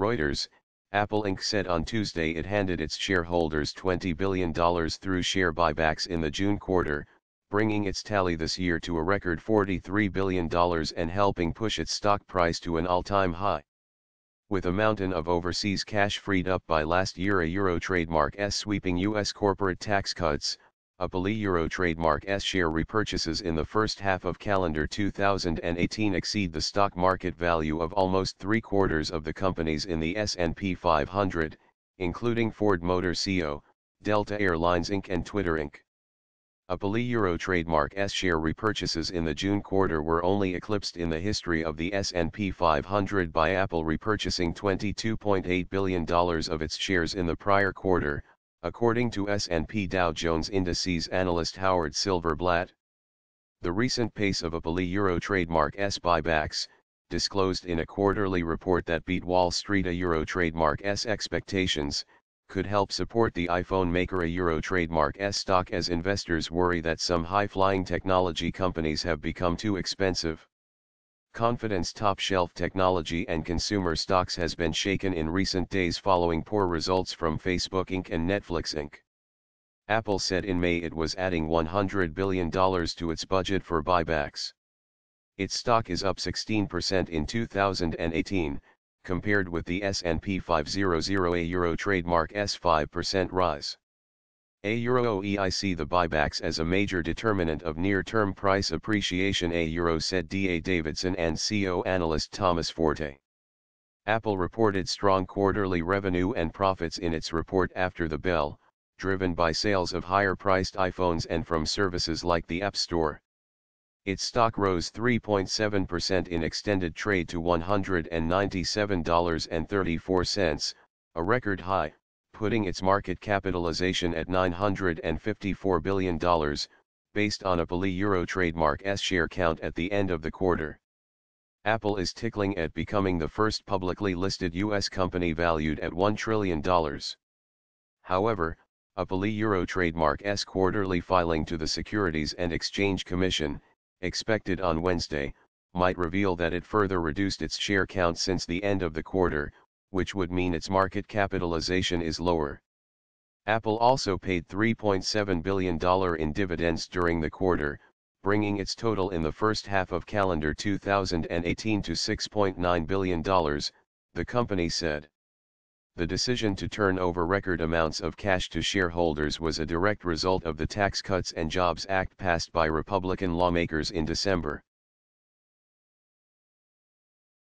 Reuters, Apple Inc. said on Tuesday it handed its shareholders $20 billion through share buybacks in the June quarter, bringing its tally this year to a record $43 billion and helping push its stock price to an all-time high. With a mountain of overseas cash freed up by last year a Euro trademark S sweeping U.S. corporate tax cuts, Apple Euro trademark S share repurchases in the first half of calendar 2018 exceed the stock market value of almost three quarters of the companies in the S&P 500, including Ford Motor Co., Delta Airlines Inc. and Twitter Inc. Apple Euro trademark S share repurchases in the June quarter were only eclipsed in the history of the S&P 500 by Apple repurchasing $22.8 billion of its shares in the prior quarter, according to S&P Dow Jones Indices analyst Howard Silverblatt. The recent pace of Apple Euro trademark S buybacks, disclosed in a quarterly report that beat Wall Street a Euro trademark S expectations, could help support the iPhone maker a Euro trademark S stock as investors worry that some high-flying technology companies have become too expensive. Confidence top-shelf technology and consumer stocks has been shaken in recent days following poor results from Facebook Inc. and Netflix Inc. Apple said in May it was adding $100 billion to its budget for buybacks. Its stock is up 16% in 2018, compared with the S&P 500 A Euro trademark S 5% rise. A Euro OEIC the buybacks as a major determinant of near-term price appreciation A Euro said D.A. Davidson and CEO analyst Thomas Forte. Apple reported strong quarterly revenue and profits in its report after the bell, driven by sales of higher-priced iPhones and from services like the App Store. Its stock rose 3.7% in extended trade to $197.34, a record high, putting its market capitalization at $954 billion, based on a Poli Euro trademark S share count at the end of the quarter. Apple is tickling at becoming the first publicly listed U.S. company valued at $1 trillion. However, Apple Euro trademark S quarterly filing to the Securities and Exchange Commission, expected on Wednesday, might reveal that it further reduced its share count since the end of the quarter, which would mean its market capitalization is lower. Apple also paid $3.7 billion in dividends during the quarter, bringing its total in the first half of calendar 2018 to $6.9 billion, the company said. The decision to turn over record amounts of cash to shareholders was a direct result of the Tax Cuts and Jobs Act passed by Republican lawmakers in December.